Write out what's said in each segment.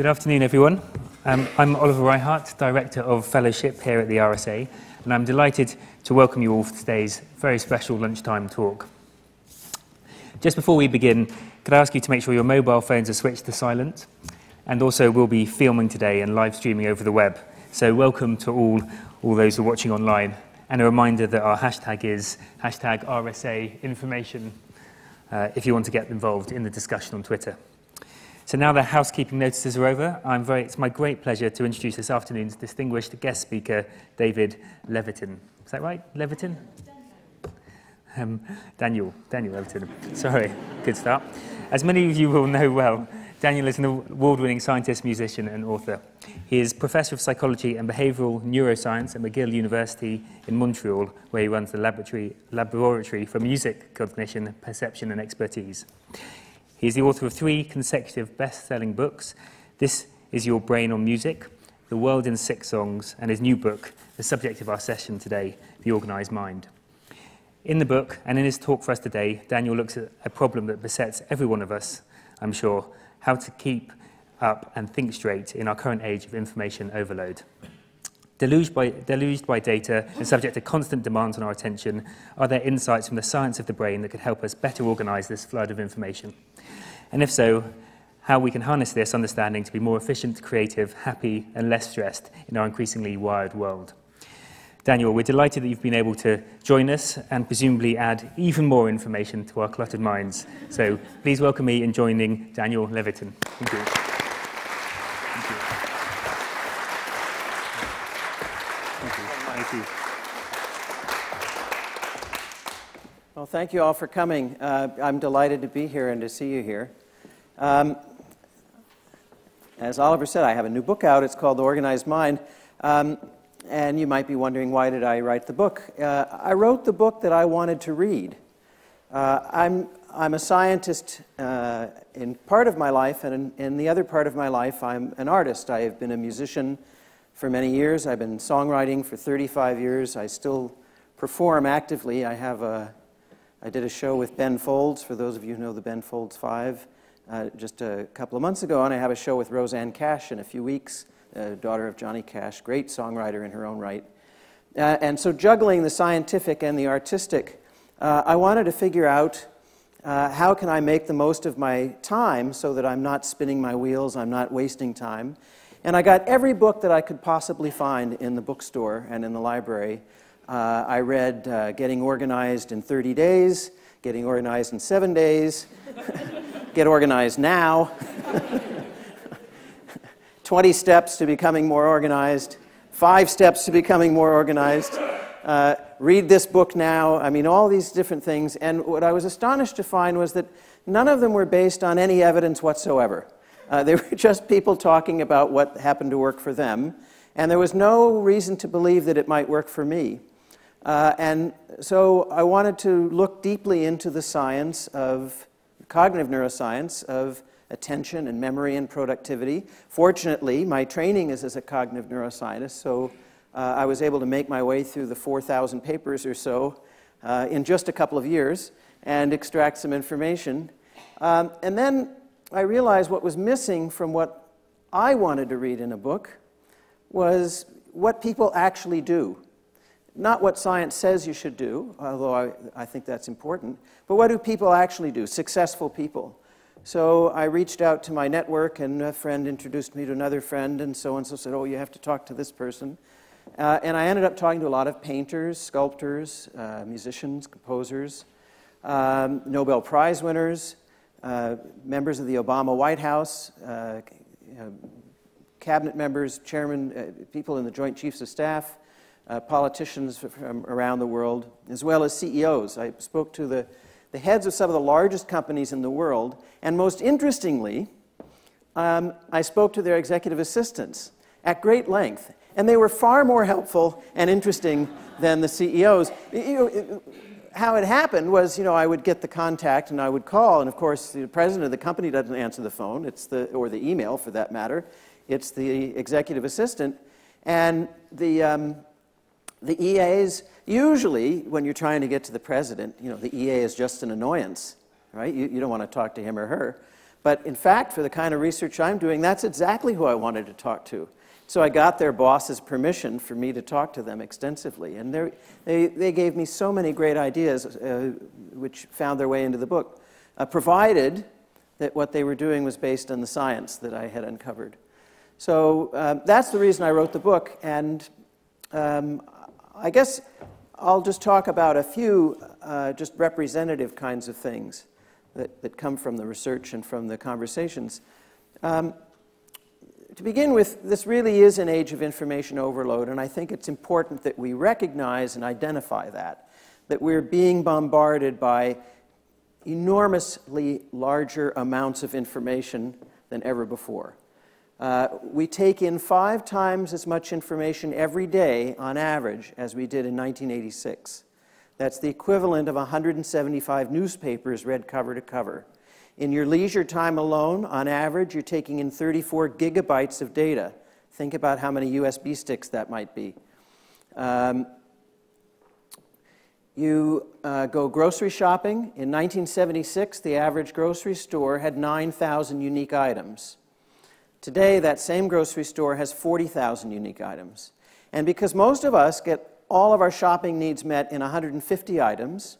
Good afternoon, everyone. Um, I'm Oliver Reichardt, Director of Fellowship here at the RSA, and I'm delighted to welcome you all for today's very special lunchtime talk. Just before we begin, could I ask you to make sure your mobile phones are switched to silent? And also, we'll be filming today and live streaming over the web. So, welcome to all, all those who are watching online. And a reminder that our hashtag is hashtag RSA information uh, if you want to get involved in the discussion on Twitter. So now the housekeeping notices are over, I'm very, it's my great pleasure to introduce this afternoon's distinguished guest speaker, David Levitin. Is that right? Levitin? Um, Daniel, Daniel Levitin. Sorry, good start. As many of you will know well, Daniel is an award-winning scientist, musician, and author. He is professor of psychology and behavioral neuroscience at McGill University in Montreal, where he runs the laboratory, laboratory for music cognition, perception, and expertise. He is the author of three consecutive best-selling books. This is Your Brain on Music, The World in Six Songs, and his new book, the subject of our session today, The Organized Mind. In the book, and in his talk for us today, Daniel looks at a problem that besets every one of us, I'm sure, how to keep up and think straight in our current age of information overload. Deluged by, deluged by data and subject to constant demands on our attention, are there insights from the science of the brain that could help us better organize this flood of information? And if so, how we can harness this understanding to be more efficient, creative, happy, and less stressed in our increasingly wired world. Daniel, we're delighted that you've been able to join us and presumably add even more information to our cluttered minds. So please welcome me in joining Daniel Levitin. Thank you. Thank you. Thank you. Thank you. Well, thank you all for coming. Uh, I'm delighted to be here and to see you here. Um, as Oliver said, I have a new book out. It's called The Organized Mind. Um, and you might be wondering, why did I write the book? Uh, I wrote the book that I wanted to read. Uh, I'm, I'm a scientist uh, in part of my life, and in, in the other part of my life, I'm an artist. I have been a musician for many years. I've been songwriting for 35 years. I still perform actively. I have a I did a show with Ben Folds, for those of you who know the Ben Folds Five, uh, just a couple of months ago, and I have a show with Rosanne Cash in a few weeks, uh, daughter of Johnny Cash, great songwriter in her own right. Uh, and so, juggling the scientific and the artistic, uh, I wanted to figure out uh, how can I make the most of my time so that I'm not spinning my wheels, I'm not wasting time. And I got every book that I could possibly find in the bookstore and in the library uh, I read uh, Getting Organized in 30 Days, Getting Organized in Seven Days, Get Organized Now, 20 Steps to Becoming More Organized, Five Steps to Becoming More Organized. Uh, read this book now. I mean, all these different things. And what I was astonished to find was that none of them were based on any evidence whatsoever. Uh, they were just people talking about what happened to work for them. And there was no reason to believe that it might work for me. Uh, and so I wanted to look deeply into the science of cognitive neuroscience of attention and memory and productivity. Fortunately, my training is as a cognitive neuroscientist, so uh, I was able to make my way through the 4,000 papers or so uh, in just a couple of years and extract some information. Um, and then I realized what was missing from what I wanted to read in a book was what people actually do not what science says you should do, although I, I think that's important, but what do people actually do, successful people? So I reached out to my network, and a friend introduced me to another friend, and so and so said, Oh, you have to talk to this person. Uh, and I ended up talking to a lot of painters, sculptors, uh, musicians, composers, um, Nobel Prize winners, uh, members of the Obama White House, uh, cabinet members, chairman, uh, people in the Joint Chiefs of Staff, uh, politicians from around the world, as well as CEOs. I spoke to the, the heads of some of the largest companies in the world, and most interestingly, um, I spoke to their executive assistants at great length, and they were far more helpful and interesting than the CEOs. You know, how it happened was, you know, I would get the contact and I would call, and of course, the president of the company doesn't answer the phone, it's the, or the email for that matter. It's the executive assistant. And the, um, the EAs, usually when you're trying to get to the president, you know, the EA is just an annoyance, right? You, you don't want to talk to him or her. But in fact, for the kind of research I'm doing, that's exactly who I wanted to talk to. So I got their boss's permission for me to talk to them extensively. And they, they gave me so many great ideas, uh, which found their way into the book, uh, provided that what they were doing was based on the science that I had uncovered. So uh, that's the reason I wrote the book. And um, I guess I'll just talk about a few uh, just representative kinds of things that, that come from the research and from the conversations. Um, to begin with, this really is an age of information overload, and I think it's important that we recognize and identify that, that we're being bombarded by enormously larger amounts of information than ever before. Uh, we take in five times as much information every day on average as we did in 1986. That's the equivalent of 175 newspapers read cover to cover. In your leisure time alone, on average, you're taking in 34 gigabytes of data. Think about how many USB sticks that might be. Um, you uh, go grocery shopping. In 1976, the average grocery store had 9,000 unique items. Today, that same grocery store has 40,000 unique items. And because most of us get all of our shopping needs met in 150 items,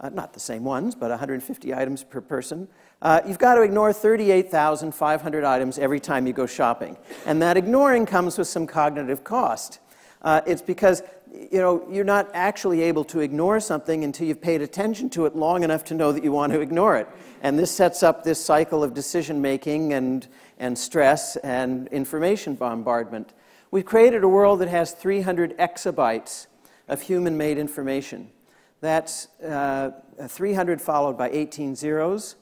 uh, not the same ones, but 150 items per person, uh, you've got to ignore 38,500 items every time you go shopping. And that ignoring comes with some cognitive cost. Uh, it's because you know, you're not actually able to ignore something until you've paid attention to it long enough to know that you want to ignore it. And this sets up this cycle of decision making and, and stress and information bombardment. We've created a world that has 300 exabytes of human made information. That's uh, 300 followed by 18 zeros.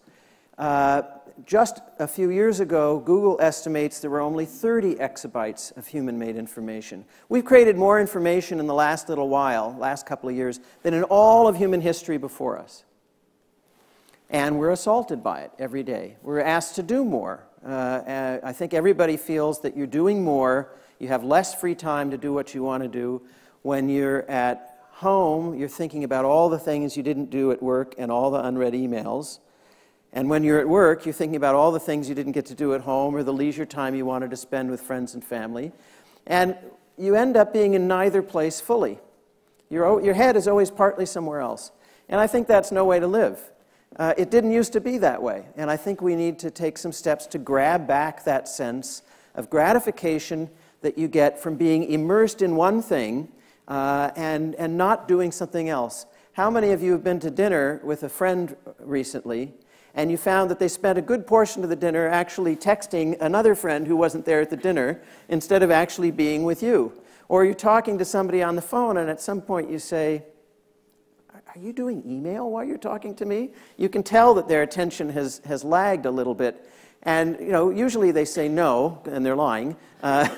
Uh, just a few years ago, Google estimates there were only 30 exabytes of human made information. We've created more information in the last little while, last couple of years, than in all of human history before us. And we're assaulted by it every day. We're asked to do more. Uh, I think everybody feels that you're doing more, you have less free time to do what you want to do. When you're at home, you're thinking about all the things you didn't do at work and all the unread emails. And when you're at work, you're thinking about all the things you didn't get to do at home or the leisure time you wanted to spend with friends and family. And you end up being in neither place fully. Your, your head is always partly somewhere else. And I think that's no way to live. Uh, it didn't used to be that way. And I think we need to take some steps to grab back that sense of gratification that you get from being immersed in one thing uh, and, and not doing something else. How many of you have been to dinner with a friend recently and you found that they spent a good portion of the dinner actually texting another friend who wasn't there at the dinner instead of actually being with you. Or you're talking to somebody on the phone, and at some point you say, Are you doing email while you're talking to me? You can tell that their attention has, has lagged a little bit. And you know, usually they say no, and they're lying. Uh,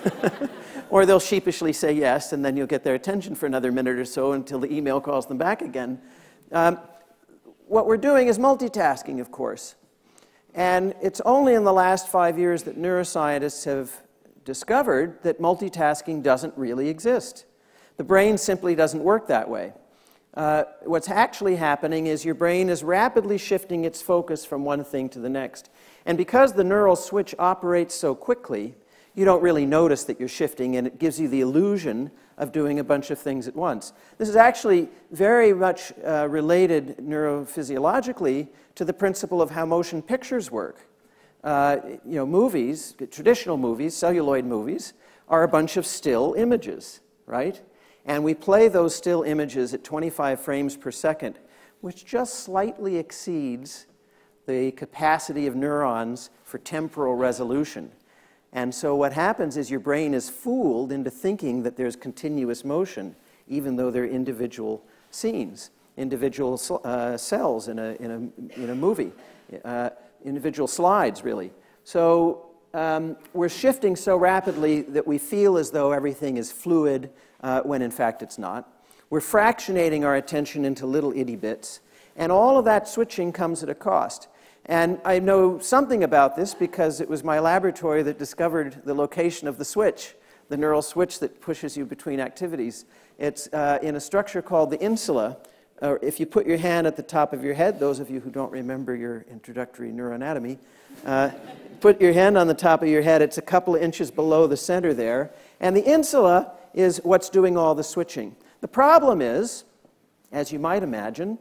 or they'll sheepishly say yes, and then you'll get their attention for another minute or so until the email calls them back again. Um, what we're doing is multitasking, of course. And it's only in the last five years that neuroscientists have discovered that multitasking doesn't really exist. The brain simply doesn't work that way. Uh, what's actually happening is your brain is rapidly shifting its focus from one thing to the next. And because the neural switch operates so quickly, you don't really notice that you're shifting, and it gives you the illusion of doing a bunch of things at once. This is actually very much uh, related neurophysiologically to the principle of how motion pictures work. Uh, you know, movies, traditional movies, celluloid movies, are a bunch of still images, right? And we play those still images at 25 frames per second, which just slightly exceeds the capacity of neurons for temporal resolution. And so what happens is your brain is fooled into thinking that there's continuous motion, even though they're individual scenes, individual uh, cells in a, in a, in a movie, uh, individual slides, really. So um, we're shifting so rapidly that we feel as though everything is fluid uh, when in fact it's not. We're fractionating our attention into little itty bits. And all of that switching comes at a cost. And I know something about this because it was my laboratory that discovered the location of the switch, the neural switch that pushes you between activities. It's uh, in a structure called the insula, or if you put your hand at the top of your head, those of you who don't remember your introductory neuroanatomy, uh, put your hand on the top of your head, it's a couple of inches below the center there, and the insula is what's doing all the switching. The problem is, as you might imagine,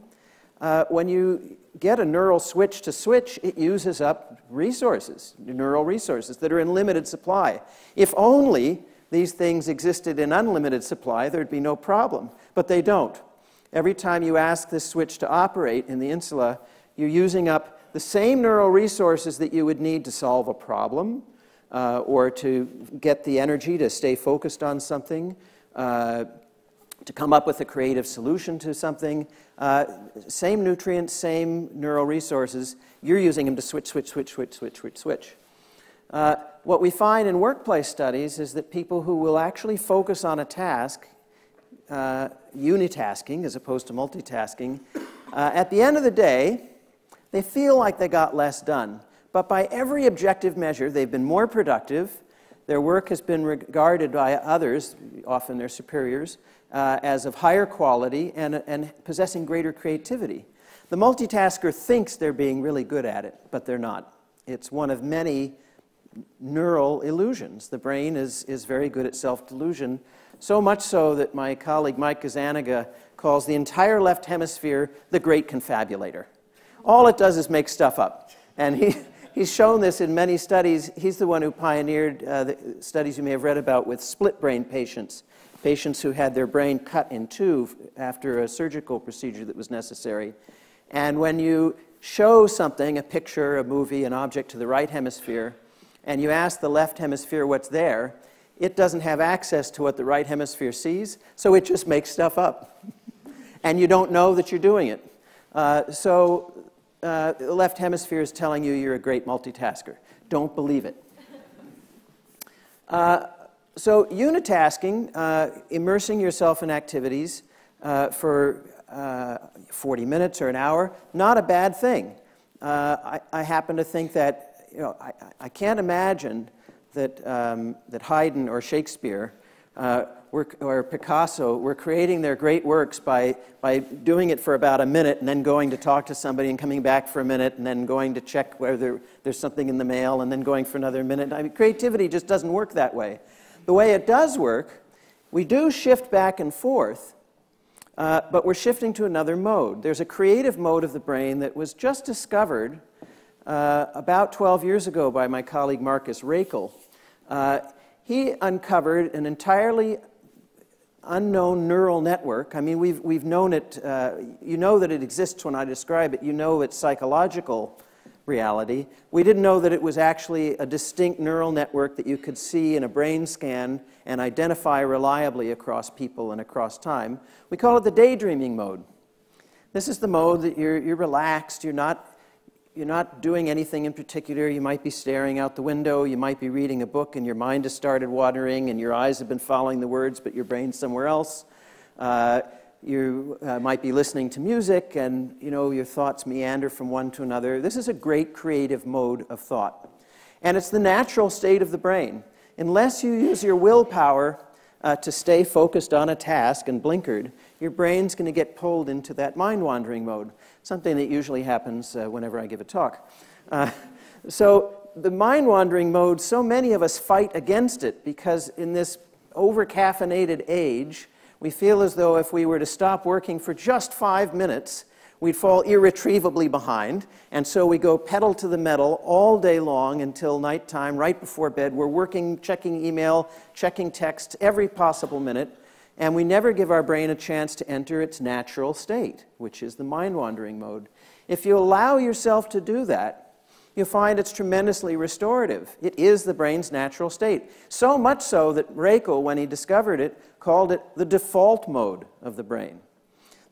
uh, when you get a neural switch to switch, it uses up resources, neural resources that are in limited supply. If only these things existed in unlimited supply, there'd be no problem. But they don't. Every time you ask this switch to operate in the insula, you're using up the same neural resources that you would need to solve a problem uh, or to get the energy to stay focused on something, uh, to come up with a creative solution to something. Uh, same nutrients, same neural resources. You're using them to switch, switch, switch, switch, switch, switch, switch. Uh, what we find in workplace studies is that people who will actually focus on a task, uh, unitasking as opposed to multitasking, uh, at the end of the day, they feel like they got less done. But by every objective measure, they've been more productive. Their work has been regarded by others, often their superiors, uh, as of higher quality and, and possessing greater creativity. The multitasker thinks they're being really good at it, but they're not. It's one of many neural illusions. The brain is, is very good at self delusion, so much so that my colleague Mike Gazzaniga calls the entire left hemisphere the great confabulator. All it does is make stuff up. And he, He's shown this in many studies. He's the one who pioneered uh, the studies you may have read about with split brain patients, patients who had their brain cut in two after a surgical procedure that was necessary. And when you show something, a picture, a movie, an object to the right hemisphere, and you ask the left hemisphere what's there, it doesn't have access to what the right hemisphere sees, so it just makes stuff up. and you don't know that you're doing it. Uh, so uh, the left hemisphere is telling you you're a great multitasker. Don't believe it. Uh, so, unitasking, uh, immersing yourself in activities uh, for uh, 40 minutes or an hour, not a bad thing. Uh, I, I, happen to think that, you know, I, I can't imagine that, um, that Haydn or Shakespeare or Picasso were creating their great works by, by doing it for about a minute and then going to talk to somebody and coming back for a minute and then going to check whether there's something in the mail and then going for another minute. I mean, creativity just doesn't work that way. The way it does work, we do shift back and forth, uh, but we're shifting to another mode. There's a creative mode of the brain that was just discovered uh, about 12 years ago by my colleague Marcus Raichle. Uh, he uncovered an entirely unknown neural network. I mean, we've, we've known it, uh, you know that it exists when I describe it, you know it's psychological reality. We didn't know that it was actually a distinct neural network that you could see in a brain scan and identify reliably across people and across time. We call it the daydreaming mode. This is the mode that you're, you're relaxed, you're not you're not doing anything in particular. You might be staring out the window. You might be reading a book and your mind has started wandering and your eyes have been following the words, but your brain's somewhere else. Uh, you uh, might be listening to music and you know your thoughts meander from one to another. This is a great creative mode of thought. And it's the natural state of the brain. Unless you use your willpower uh, to stay focused on a task and blinkered, your brain's going to get pulled into that mind wandering mode something that usually happens uh, whenever I give a talk. Uh, so, the mind wandering mode, so many of us fight against it because in this over caffeinated age, we feel as though if we were to stop working for just five minutes, we'd fall irretrievably behind. And so we go pedal to the metal all day long until nighttime, right before bed. We're working, checking email, checking text every possible minute and we never give our brain a chance to enter its natural state, which is the mind wandering mode. If you allow yourself to do that, you'll find it's tremendously restorative. It is the brain's natural state. So much so that Raichle, when he discovered it, called it the default mode of the brain.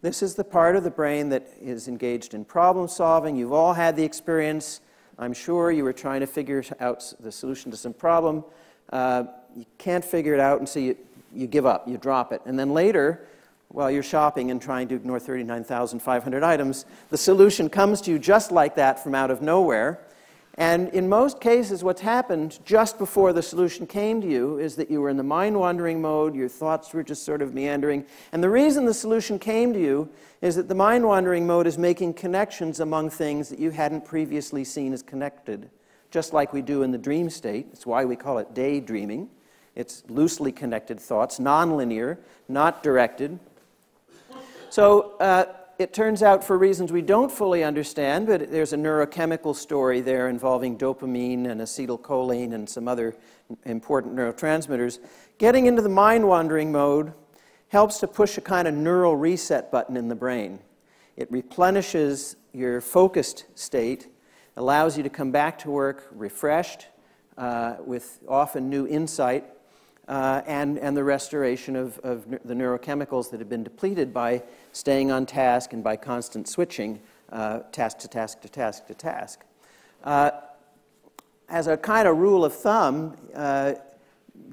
This is the part of the brain that is engaged in problem solving. You've all had the experience. I'm sure you were trying to figure out the solution to some problem. Uh, you can't figure it out, and so you you give up, you drop it. And then later, while you're shopping and trying to ignore 39,500 items, the solution comes to you just like that from out of nowhere. And in most cases, what's happened just before the solution came to you is that you were in the mind wandering mode, your thoughts were just sort of meandering. And the reason the solution came to you is that the mind wandering mode is making connections among things that you hadn't previously seen as connected, just like we do in the dream state. That's why we call it daydreaming. It's loosely connected thoughts, nonlinear, not directed. So, uh, it turns out, for reasons we don't fully understand, but there's a neurochemical story there involving dopamine and acetylcholine and some other important neurotransmitters. Getting into the mind wandering mode helps to push a kind of neural reset button in the brain. It replenishes your focused state, allows you to come back to work refreshed, uh, with often new insight, uh, and, and the restoration of, of the neurochemicals that have been depleted by staying on task and by constant switching uh, task to task to task to task. Uh, as a kind of rule of thumb, uh,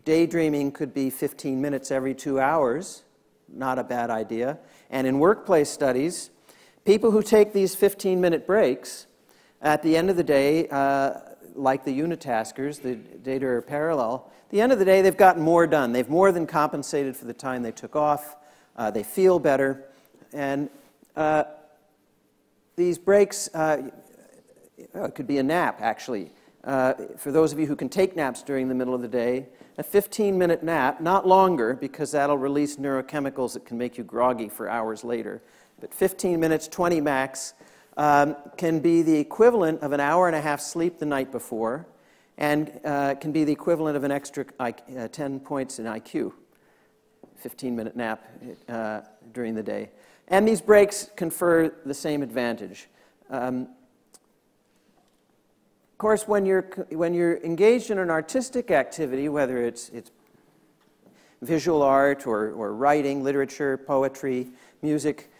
daydreaming could be 15 minutes every two hours, not a bad idea. And in workplace studies, people who take these 15 minute breaks at the end of the day, uh, like the unitaskers, the data are parallel, the end of the day, they've gotten more done. They've more than compensated for the time they took off. Uh, they feel better. And uh, these breaks, uh, it could be a nap, actually. Uh, for those of you who can take naps during the middle of the day, a 15 minute nap, not longer, because that'll release neurochemicals that can make you groggy for hours later, but 15 minutes, 20 max, um, can be the equivalent of an hour and a half sleep the night before and uh, can be the equivalent of an extra uh, 10 points in IQ. 15 minute nap uh, during the day. And these breaks confer the same advantage. Um, of course, when you're, when you're engaged in an artistic activity, whether it's, it's visual art or, or writing, literature, poetry, music,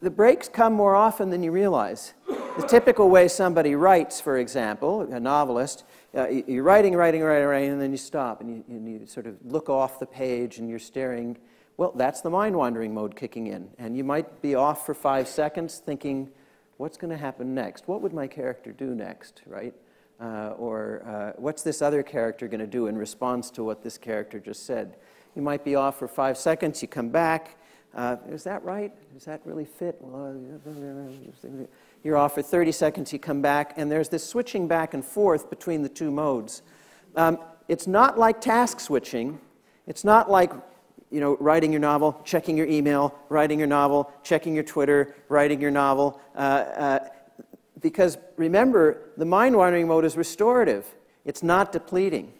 the breaks come more often than you realize. The typical way somebody writes, for example, a novelist, uh, you're writing, writing, writing, writing, and then you stop and you, and you sort of look off the page and you're staring well, that's the mind wandering mode kicking in. And you might be off for five seconds thinking, what's going to happen next? What would my character do next, right? Uh, or uh, what's this other character going to do in response to what this character just said? You might be off for five seconds, you come back. Uh, is that right? Does that really fit? Well, you're off for 30 seconds, you come back, and there's this switching back and forth between the two modes. Um, it's not like task switching. It's not like you know, writing your novel, checking your email, writing your novel, checking your Twitter, writing your novel. Uh, uh, because remember, the mind wandering mode is restorative, it's not depleting.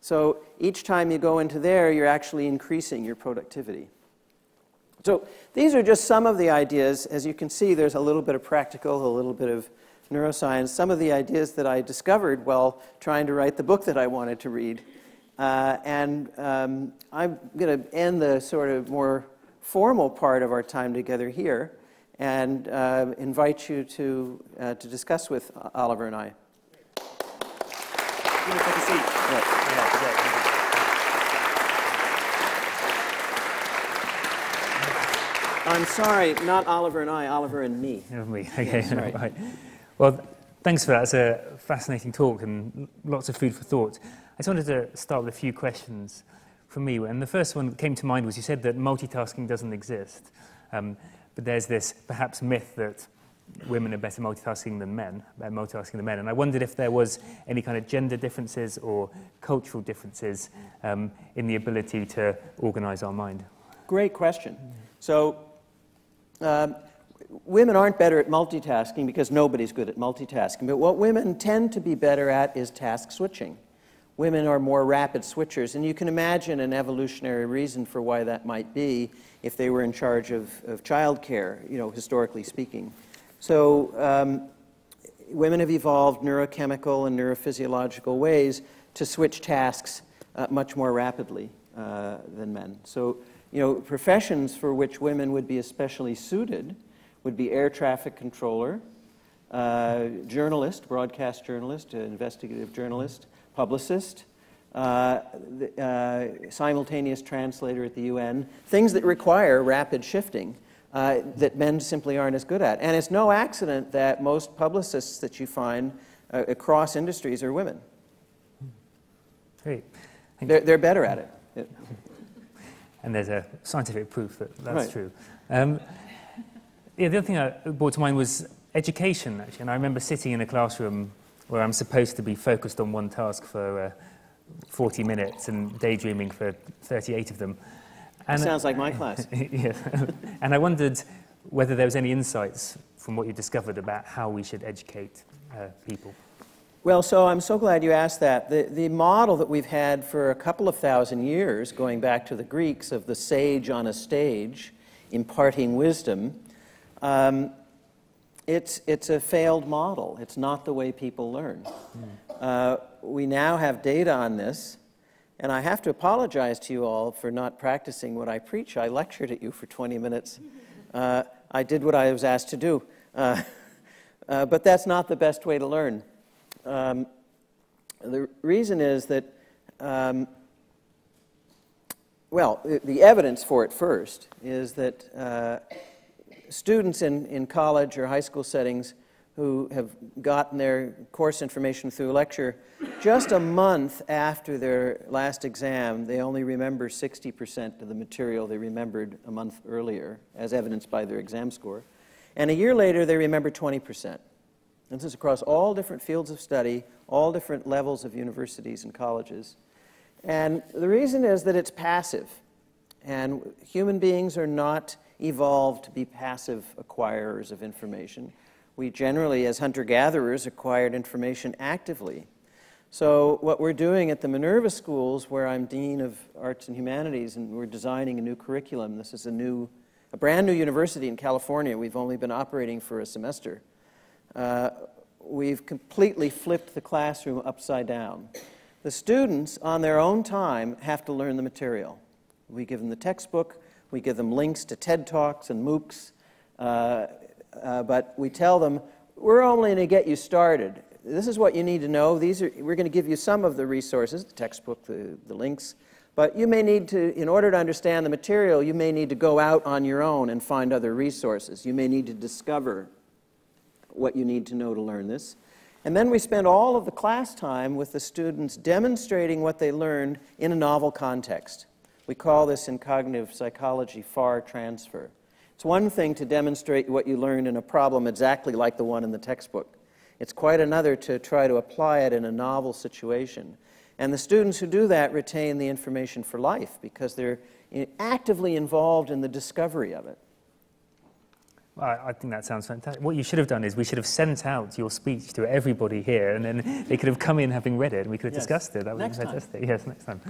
So each time you go into there, you're actually increasing your productivity. So these are just some of the ideas. As you can see, there's a little bit of practical, a little bit of neuroscience, some of the ideas that I discovered while trying to write the book that I wanted to read. Uh, and um, I'm going to end the sort of more formal part of our time together here and uh, invite you to, uh, to discuss with Oliver and I. I'm sorry, not Oliver and I, Oliver and me. Oh, me, okay, yeah, right. Well, thanks for that. It's a fascinating talk and lots of food for thought. I just wanted to start with a few questions from me. And the first one that came to mind was you said that multitasking doesn't exist. Um, but there's this perhaps myth that women are better multitasking than men, better multitasking than men. And I wondered if there was any kind of gender differences or cultural differences um, in the ability to organize our mind. Great question. So, um, women aren't better at multitasking because nobody's good at multitasking. But what women tend to be better at is task switching women are more rapid switchers. And you can imagine an evolutionary reason for why that might be if they were in charge of, of child care, you know, historically speaking. So um, women have evolved neurochemical and neurophysiological ways to switch tasks uh, much more rapidly uh, than men. So, you know, professions for which women would be especially suited would be air traffic controller, uh, journalist, broadcast journalist, investigative journalist, publicist, uh, the, uh, simultaneous translator at the UN, things that require rapid shifting uh, that men simply aren't as good at. And it's no accident that most publicists that you find uh, across industries are women. Great. They're, they're better at it. And there's a scientific proof that that's Right. true. Um, yeah, the other thing I brought to mind was education, actually. And I remember sitting in a classroom where I'm supposed to be focused on one task for uh, 40 minutes and daydreaming for 38 of them. And, Sounds like my class. yeah. and I wondered whether there was any insights from what you discovered about how we should educate uh, people. Well, so I'm so glad you asked that. The, the model that we've had for a couple of thousand years, going back to the Greeks, of the sage on a stage imparting wisdom, um, it's, it's a failed model. It's not the way people learn. Uh, we now have data on this, and I have to apologize to you all for not practicing what I preach. I lectured at you for 20 minutes. Uh, I did what I was asked to do. Uh, uh, but that's not the best way to learn. Um, the reason is that, um, well, the, evidence for it first is that uh, students in, in college or high school settings who have gotten their course information through a lecture, just a month after their last exam, they only remember 60% of the material they remembered a month earlier, as evidenced by their exam score. And a year later, they remember 20%. And this is across all different fields of study, all different levels of universities and colleges. And the reason is that it's passive. And human beings are not evolved to be passive acquirers of information. We generally, as hunter gatherers, acquired information actively. So, what we're doing at the Minerva schools, where I'm Dean of Arts and Humanities, and we're designing a new curriculum, this is a new, a brand new university in California. We've only been operating for a semester. Uh, we've completely flipped the classroom upside down. The students, on their own time, have to learn the material. We give them the textbook, we give them links to TED Talks and MOOCs, uh, uh, but we tell them, we're only going to get you started. This is what you need to know. These are, we're going to give you some of the resources, the textbook, the, the links, but you may need to, in order to understand the material, you may need to go out on your own and find other resources. You may need to discover what you need to know to learn this. And then we spend all of the class time with the students demonstrating what they learned in a novel context. We call this in cognitive psychology far transfer. It's one thing to demonstrate what you learned in a problem exactly like the one in the textbook. It's quite another to try to apply it in a novel situation. And the students who do that retain the information for life because they're actively involved in the discovery of it. I, I think that sounds fantastic. What you should have done is we should have sent out your speech to everybody here, and then they could have come in having read it, and we could have Yes. discussed it. That would be time. fantastic. Yes, next time.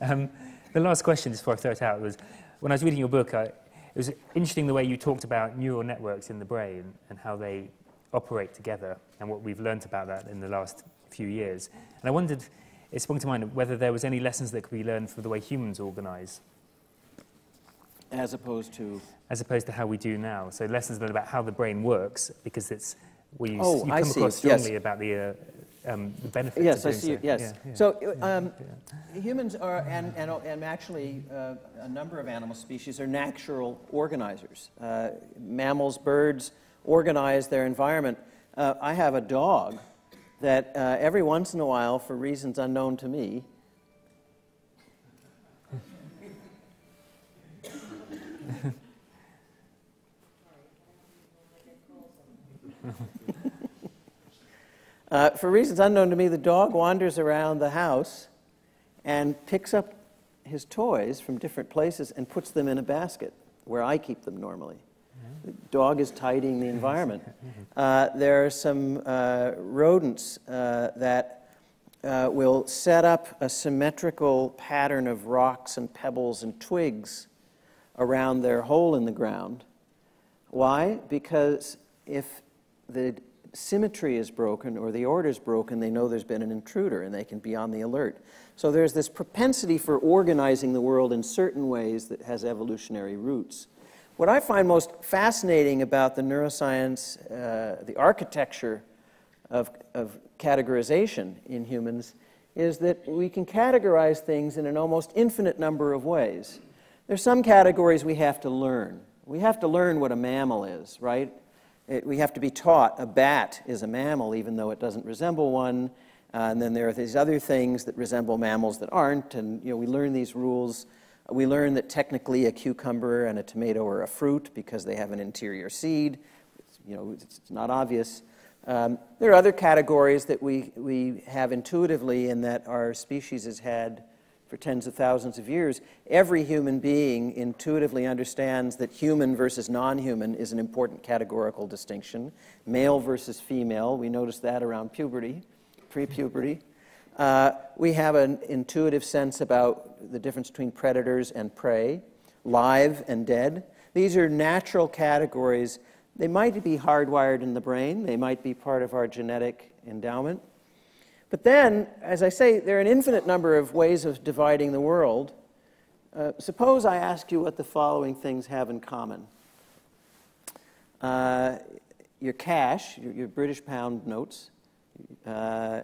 Um, the last question, just before I throw it out, was when I was reading your book, I, it was interesting the way you talked about neural networks in the brain and how they operate together, and what we've learnt about that in the last few years. And I wondered, it sprung to mind whether there was any lessons that could be learned from the way humans organise As opposed to. as opposed to how we do now. So lessons learned about how the brain works, because it's we you, Oh, you I come see. across Yes. strongly about the, uh, um, the benefits. Yes, of I see. So. Yes. Yeah, yeah. So um, humans are, and, and, and actually uh, a number of animal species are natural organizers. Uh, mammals, birds organize their environment. Uh, I have a dog that uh, every once in a while, for reasons unknown to me, Uh, for reasons unknown to me, the dog wanders around the house and picks up his toys from different places and puts them in a basket where I keep them normally. The dog is tidying the environment. Uh, there are some uh, rodents uh, that uh, will set up a symmetrical pattern of rocks and pebbles and twigs around their hole in the ground. Why? Because if the symmetry is broken or the order is broken, they know there's been an intruder and they can be on the alert. So there's this propensity for organizing the world in certain ways that has evolutionary roots. What I find most fascinating about the neuroscience, uh, the architecture of, of categorization in humans, is that we can categorize things in an almost infinite number of ways. There's some categories we have to learn. We have to learn what a mammal is, right? It, we have to be taught a bat is a mammal, even though it doesn't resemble one. Uh, and then there are these other things that resemble mammals that aren't. And you know, we learn these rules. We learn that technically a cucumber and a tomato are a fruit because they have an interior seed. It's, you know, it's, it's not obvious. Um, there are other categories that we, we have intuitively and that our species has had for tens of thousands of years. Every human being intuitively understands that human versus non human is an important categorical distinction. Male versus female, we notice that around puberty, pre puberty. Uh, we have an intuitive sense about the difference between predators and prey, live and dead. These are natural categories. They might be hardwired in the brain, they might be part of our genetic endowment. But then, as I say, there are an infinite number of ways of dividing the world. Uh, suppose I ask you what the following things have in common uh, your cash, your, your, British pound notes, uh,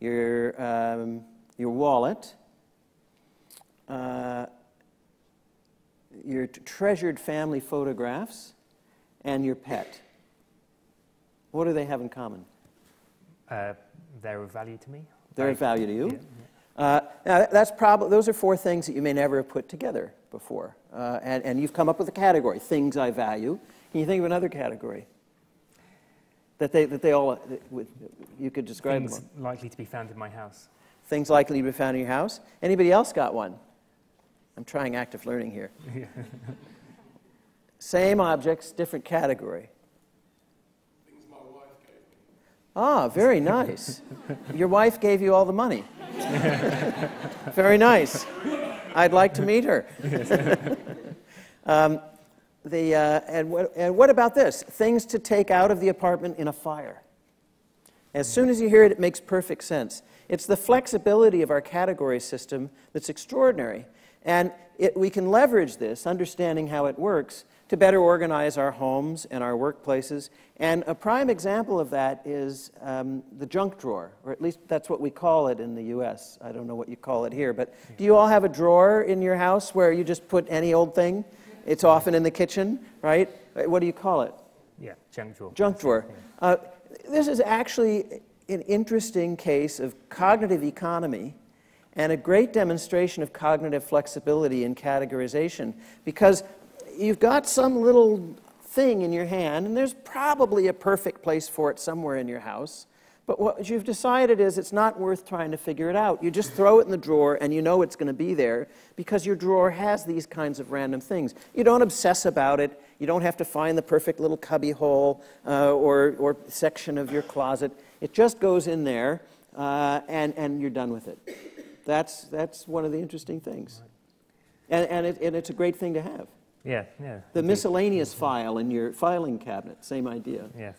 your, um, your wallet, uh, your treasured family photographs, and your pet. What do they have in common? Uh, they're of value to me. They're of value to you. Yeah, yeah. Uh, now, that's probably those are four things that you may never have put together before, uh, and, and you've come up with a category: things I value. Can you think of another category that they that they all that you could describe? Things them? likely to be found in my house. Things likely to be found in your house. Anybody else got one? I'm trying active learning here. Same objects, different category. Ah, very nice. Your wife gave you all the money. very nice. I'd like to meet her. um, the, uh, and, what, and what about this? Things to take out of the apartment in a fire. As soon as you hear it, it makes perfect sense. It's the flexibility of our category system that's extraordinary. And it, we can leverage this, understanding how it works, to better organize our homes and our workplaces. And a prime example of that is um, the junk drawer, or at least that's what we call it in the US. I don't know what you call it here, but do you all have a drawer in your house where you just put any old thing? It's often in the kitchen, right? What do you call it? Yeah, junk drawer. Junk drawer. Uh, this is actually an interesting case of cognitive economy and a great demonstration of cognitive flexibility in categorization because you've got some little thing in your hand, and there's probably a perfect place for it somewhere in your house. But what you've decided is it's not worth trying to figure it out. You just throw it in the drawer and you know it's going to be there because your drawer has these kinds of random things. You don't obsess about it. You don't have to find the perfect little cubby hole uh, or, or section of your closet. It just goes in there uh, and, and you're done with it. That's, that's one of the interesting things. And, and, it, and it's a great thing to have. Yeah, yeah. The miscellaneous file in your filing cabinet, same idea. Yes,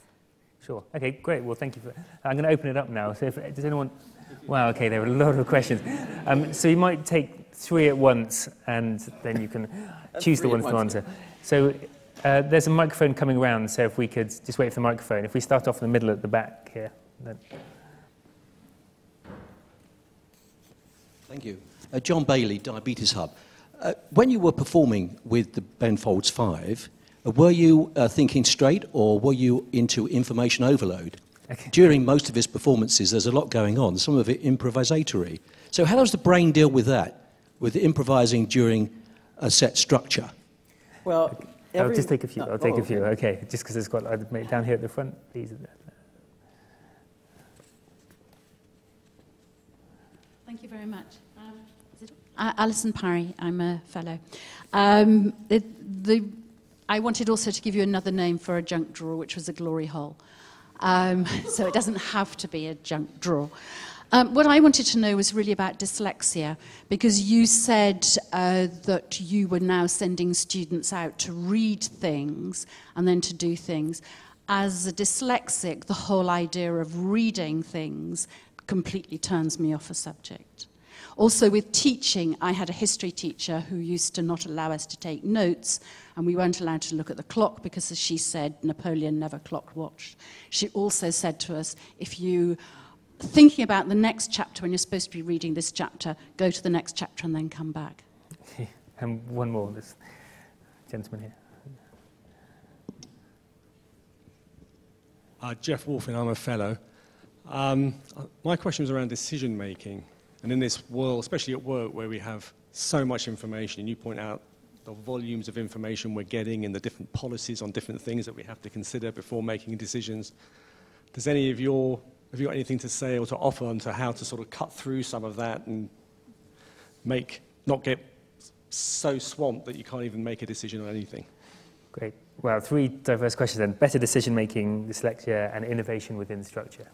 sure. Okay, great. Well, thank you. For, I'm going to open it up now. So, if, does anyone? Wow. Okay, there are a lot of questions. Um, so you might take three at once, and then you can choose the ones to answer. So uh, there's a microphone coming around. So if we could just wait for the microphone. If we start off in the middle at the back here. Then. Thank you. Uh, John Bailey, Diabetes Hub. Uh, when you were performing with the Ben Folds 5, uh, were you uh, thinking straight or were you into information overload? Okay. During most of his performances, there's a lot going on, some of it improvisatory. So, how does the brain deal with that, with improvising during a set structure? Well, every... I'll just take a few. I'll take oh, a few. Okay, okay. just because it's got I'd make down here at the front. These. Thank you very much. Uh, Alison Parry, I'm a fellow. Um, it, the, I wanted also to give you another name for a junk drawer, which was a glory hole. Um, so it doesn't have to be a junk drawer. Um, what I wanted to know was really about dyslexia, because you said uh, that you were now sending students out to read things and then to do things. As a dyslexic, the whole idea of reading things completely turns me off a subject. Also, with teaching, I had a history teacher who used to not allow us to take notes, and we weren't allowed to look at the clock because, as she said, Napoleon never clock watched. She also said to us, if you thinking about the next chapter when you're supposed to be reading this chapter, go to the next chapter and then come back. and one more, this gentleman here. Uh, Jeff Wolfing, I'm a fellow. Um, my question was around decision making. And in this world, especially at work where we have so much information, and you point out the volumes of information we're getting and the different policies on different things that we have to consider before making decisions, does any of your, have you got anything to say or to offer on to how to sort of cut through some of that and make, not get so swamped that you can't even make a decision on anything? Great. Well, three diverse questions then. Better decision making, dyslexia, and innovation within structure.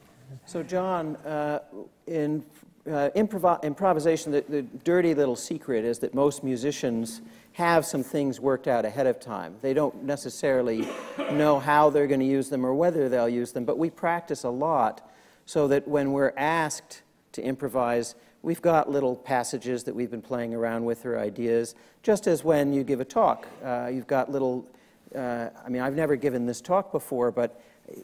So, John, uh, in uh, improv- improvisation, the, the, dirty little secret is that most musicians have some things worked out ahead of time. They don't necessarily know how they're going to use them or whether they'll use them, but we practice a lot so that when we're asked to improvise, we've got little passages that we've been playing around with or ideas, just as when you give a talk. Uh, you've got little, uh, I mean, I've never given this talk before, but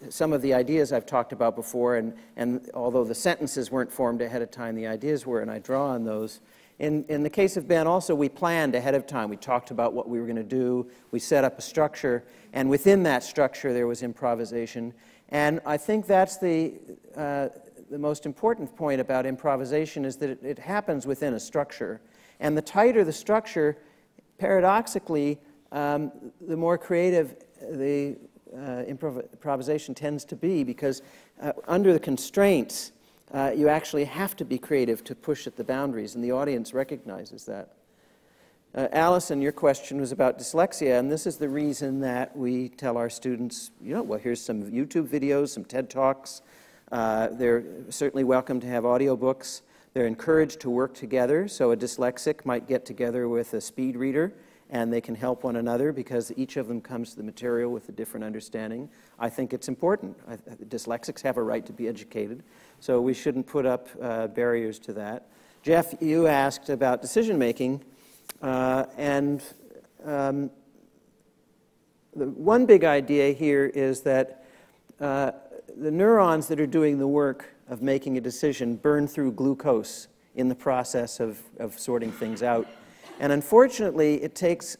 some of the ideas I've talked about before, and, and although the sentences weren't formed ahead of time, the ideas were, and I draw on those. In, in the case of Ben, also, we planned ahead of time. We talked about what we were going to do. We set up a structure, and within that structure, there was improvisation. And I think that's the, uh, the most important point about improvisation is that it, it happens within a structure. And the tighter the structure, paradoxically, um, the more creative the uh, improv- improvisation tends to be because uh, under the constraints, uh, you actually have to be creative to push at the boundaries, and the audience recognizes that. Uh, Alison, your question was about dyslexia, and this is the reason that we tell our students, you know, well, here's some YouTube videos, some TED Talks. Uh, they're certainly welcome to have audiobooks. They're encouraged to work together, so a dyslexic might get together with a speed reader and they can help one another because each of them comes to the material with a different understanding. I think it's important. I, dyslexics have a right to be educated, so we shouldn't put up uh, barriers to that. Jeff, you asked about decision making, uh, and um, the one big idea here is that uh, the neurons that are doing the work of making a decision burn through glucose in the process of, of sorting things out. And unfortunately, it takes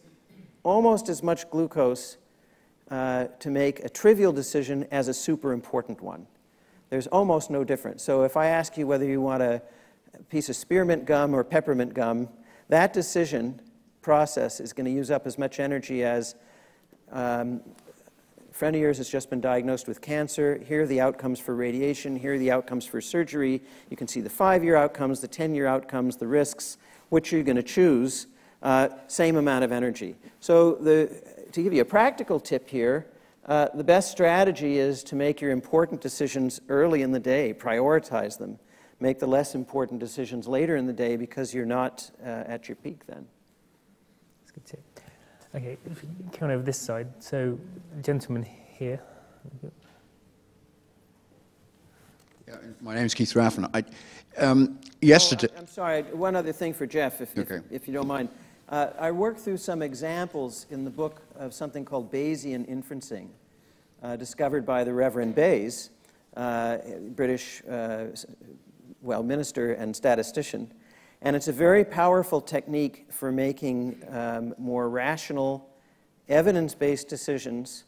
almost as much glucose uh, to make a trivial decision as a super important one. There's almost no difference. So if I ask you whether you want a piece of spearmint gum or peppermint gum, that decision process is going to use up as much energy as um, a friend of yours has just been diagnosed with cancer. Here are the outcomes for radiation. Here are the outcomes for surgery. You can see the five year outcomes, the 10 year outcomes, the risks which you're going to choose, uh, same amount of energy. So the, to give you a practical tip here, uh, the best strategy is to make your important decisions early in the day, prioritize them. Make the less important decisions later in the day because you're not uh, at your peak then. That's a good tip. Okay, if you come over this side. So, gentleman here. Yeah, my name is Keith Raffin. I, um, yesterday. Oh, I'm sorry, one other thing for Jeff, if, okay. if, if you don't mind. Uh, I worked through some examples in the book of something called Bayesian inferencing, uh, discovered by the Reverend Bayes, uh, British, uh, well, minister and statistician. And it's a very powerful technique for making um, more rational, evidence based decisions.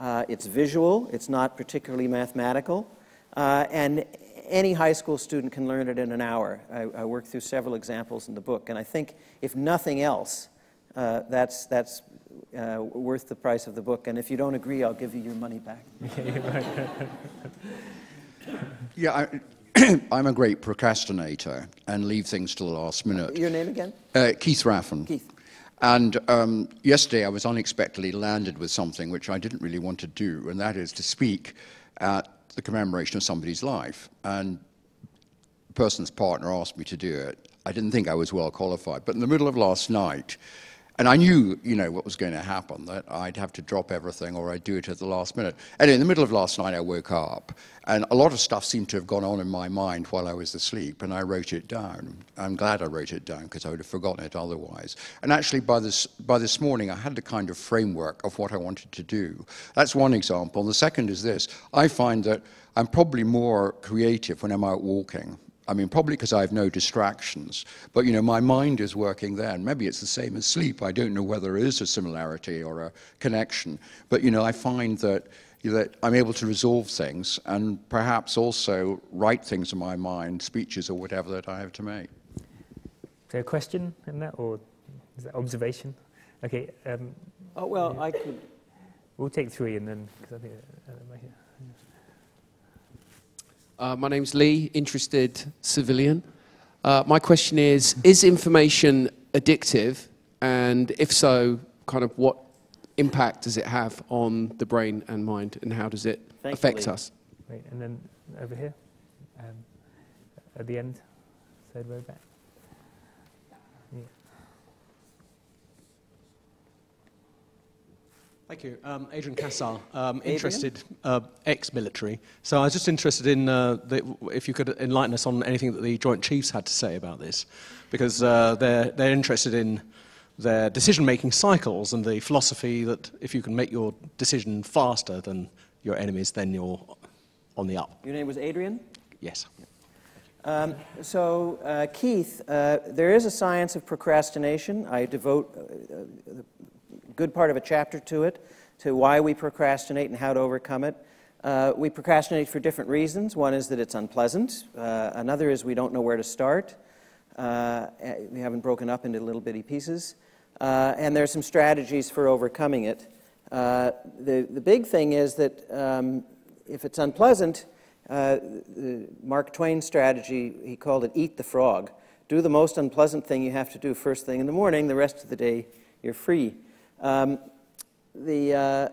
Uh, it's visual, it's not particularly mathematical, uh, and any high school student can learn it in an hour. I, I work through several examples in the book, and I think if nothing else, uh, that's, that's uh, worth the price of the book. And if you don't agree, I'll give you your money back. yeah, I, am a great procrastinator and leave things to the last minute. Your name again? Uh, Keith Raffin. Keith. And um, yesterday I was unexpectedly landed with something which I didn't really want to do, and that is to speak at the commemoration of somebody's life. And the person's partner asked me to do it. I didn't think I was well qualified. But in the middle of last night, and I knew, you know, what was going to happen, that I'd have to drop everything or I'd do it at the last minute. Anyway, in the middle of last night, I woke up, and a lot of stuff seemed to have gone on in my mind while I was asleep, and I wrote it down. I'm glad I wrote it down because I would have forgotten it otherwise. And actually, by this, by this morning, I had the kind of framework of what I wanted to do. That's one example. The second is this I find that I'm probably more creative when I'm out walking. I mean, probably because I have no distractions. But, you know, my mind is working there, and Maybe it's the same as sleep. I don't know whether there is a similarity or a connection. But, you know, I find that that I'm able to resolve things and perhaps also write things in my mind, speeches or whatever that I have to make. Is there a question in that, or is that observation? Okay. Um, oh, well, I could. We'll take three and then, because I think. Uh, uh, my name's Lee, interested civilian. Uh, my question is Is information addictive? And if so, kind of what impact does it have on the brain and mind, and how does it Thank affect us? Right, and then over here, um, at the end, third row back. Thank you. Um, Adrian Cassar, um, interested, uh, ex-military. So I was just interested in uh, the, if you could enlighten us on anything that the Joint Chiefs had to say about this, because uh, they're, they're interested in their decision-making cycles and the philosophy that if you can make your decision faster than your enemies, then you're on the up. Your name was Adrian? Yes. Um, so, uh, Keith, uh, there is a science of procrastination. I devote uh, good part of a chapter to it, to why we procrastinate and how to overcome it. Uh, we procrastinate for different reasons. One is that it's unpleasant. Uh, another is we don't know where to start. Uh, we haven't broken up into little bitty pieces. Uh, and there are some strategies for overcoming it. Uh, the, the big thing is that um, if it's unpleasant, uh, Mark Twain strategy, he called it eat the frog. Do the most unpleasant thing you have to do first thing in the morning, the rest of the day you're free. Um, the, uh,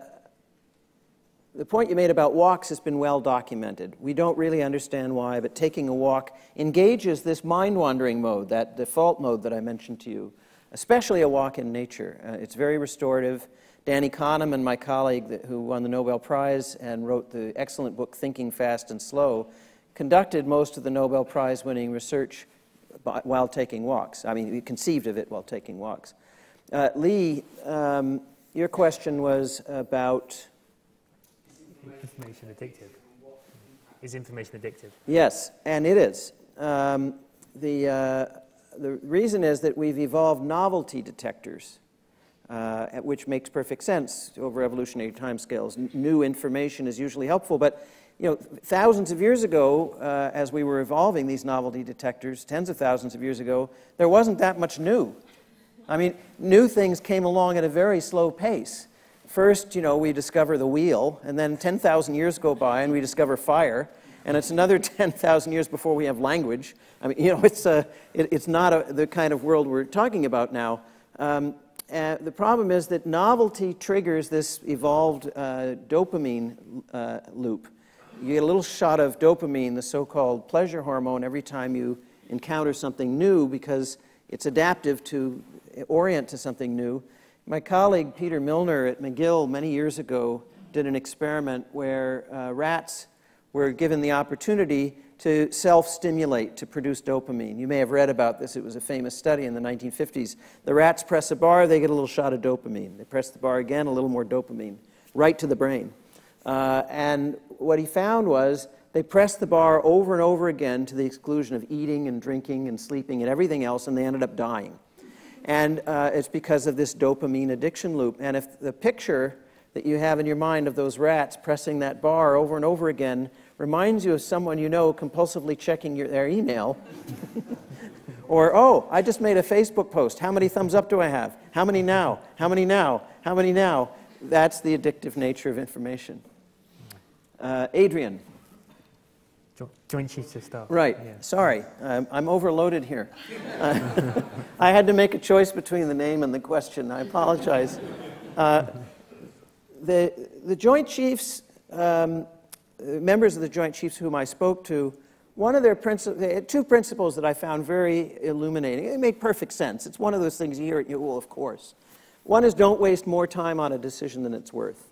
the point you made about walks has been well documented. We don't really understand why, but taking a walk engages this mind wandering mode, that default mode that I mentioned to you, especially a walk in nature. Uh, it's very restorative. Danny Kahneman, and my colleague that, who won the Nobel Prize and wrote the excellent book Thinking Fast and Slow, conducted most of the Nobel Prize winning research by, while taking walks. I mean, he conceived of it while taking walks. Uh, Lee, um, your question was about. Information addictive. Is information addictive? Yes, and it is. Um, the, uh, the reason is that we've evolved novelty detectors, uh, which makes perfect sense over evolutionary timescales. N- new information is usually helpful, but you know, thousands of years ago, uh, as we were evolving these novelty detectors, tens of thousands of years ago, there wasn't that much new. I mean, new things came along at a very slow pace. First, you know, we discover the wheel, and then 10,000 years go by and we discover fire, and it's another 10,000 years before we have language. I mean, you know, it's, a, it, it's not a, the kind of world we're talking about now. Um, the problem is that novelty triggers this evolved uh, dopamine uh, loop. You get a little shot of dopamine, the so called pleasure hormone, every time you encounter something new because it's adaptive to orient to something new. My colleague Peter Milner at McGill many years ago did an experiment where uh, rats were given the opportunity to self stimulate to produce dopamine. You may have read about this, it was a famous study in the 1950s. The rats press a bar, they get a little shot of dopamine. They press the bar again, a little more dopamine, right to the brain. Uh, and what he found was they pressed the bar over and over again to the exclusion of eating and drinking and sleeping and everything else, and they ended up dying. And uh, it's because of this dopamine addiction loop. And if the picture that you have in your mind of those rats pressing that bar over and over again reminds you of someone you know compulsively checking your, their email, or, oh, I just made a Facebook post. How many thumbs up do I have? How many now? How many now? How many now? That's the addictive nature of information. Uh, Adrian. Joint Chiefs of Staff. Right. Yeah. Sorry, um, I'm overloaded here. Uh, I had to make a choice between the name and the question. I apologize. Uh, the, the Joint Chiefs, um, members of the Joint Chiefs whom I spoke to, one of their principles, two principles that I found very illuminating. It made perfect sense. It's one of those things you hear at Ewell, of course. One is don't waste more time on a decision than it's worth.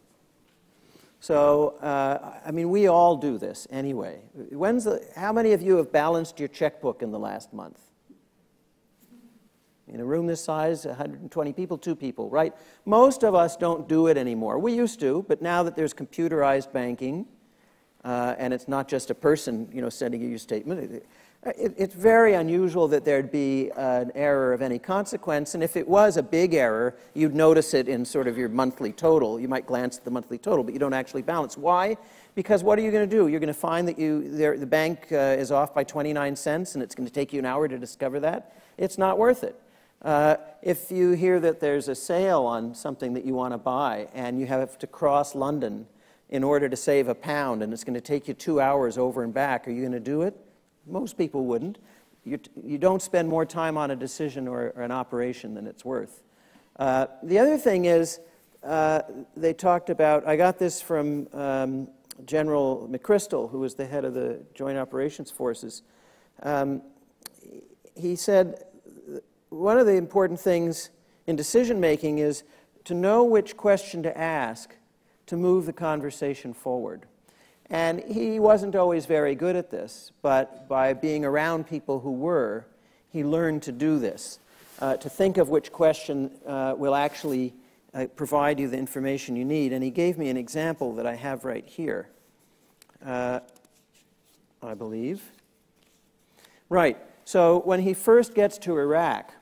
So, uh, I mean, we all do this anyway. When's the, how many of you have balanced your checkbook in the last month? In a room this size, 120 people, two people, right? Most of us don't do it anymore. We used to, but now that there's computerized banking, uh, and it's not just a person, you know, sending you your statement, Uh, it, it's very unusual that there'd be an error of any consequence, and if it was a big error, you'd notice it in sort of your monthly total. You might glance at the monthly total, but you don't actually balance. Why? Because what are you going to do? You're going to find that you, the bank uh, is off by 29 cents, and it's going to take you an hour to discover that. It's not worth it. Uh, if you hear that there's a sale on something that you want to buy, and you have to cross London in order to save a pound, and it's going to take you two hours over and back, are you going to do it? Most people wouldn't. You, you don't spend more time on a decision or, or an operation than it's worth. Uh, the other thing is, uh, they talked about, I got this from um, General McChrystal, who was the head of the Joint Operations Forces. Um, he said, one of the important things in decision making is to know which question to ask to move the conversation forward. And he wasn't always very good at this, but by being around people who were, he learned to do this, uh, to think of which question uh, will actually uh, provide you the information you need. And he gave me an example that I have right here, uh, I believe. Right, so when he first gets to Iraq,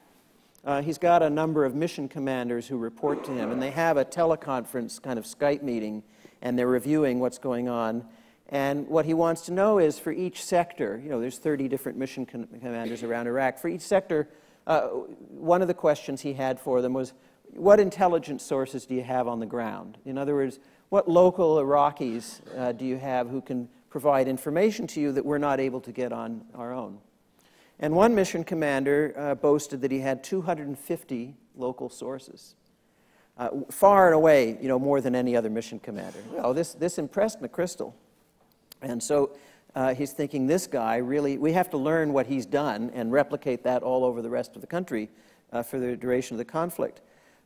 uh, he's got a number of mission commanders who report to him, and they have a teleconference kind of Skype meeting, and they're reviewing what's going on. And what he wants to know is for each sector, you know, there's 30 different mission com commanders around Iraq. For each sector, uh, one of the questions he had for them was, what intelligence sources do you have on the ground? In other words, what local Iraqis uh, do you have who can provide information to you that we're not able to get on our own? And one mission commander uh, boasted that he had 250 local sources. Uh, far and away, you know, more than any other mission commander. Well, this, this impressed McChrystal. And so uh, he's thinking, this guy really, we have to learn what he's done and replicate that all over the rest of the country uh, for the duration of the conflict.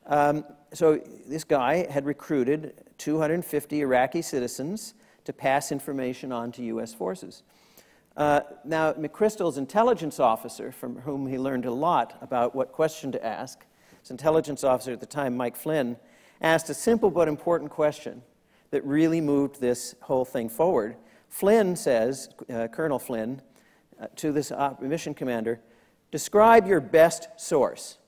Um, so this guy had recruited 250 Iraqi citizens to pass information on to U.S. forces. Uh, now, McChrystal's intelligence officer, from whom he learned a lot about what question to ask, his intelligence officer at the time, Mike Flynn, asked a simple but important question that really moved this whole thing forward. Flynn says, uh, Colonel Flynn, uh, to this mission commander, describe your best source.